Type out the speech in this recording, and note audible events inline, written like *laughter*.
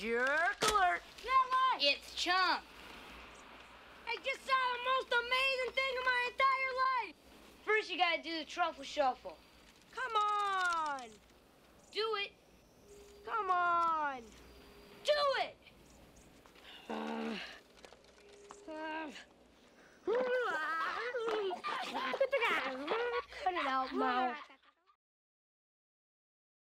Jerk alert. Yeah, what? It's Chunk. I just saw the most amazing thing of my entire life. First, you gotta do the truffle shuffle. Come on. Do it. Come on. Do it. *sighs* Cut it out, Mo.